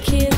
kill.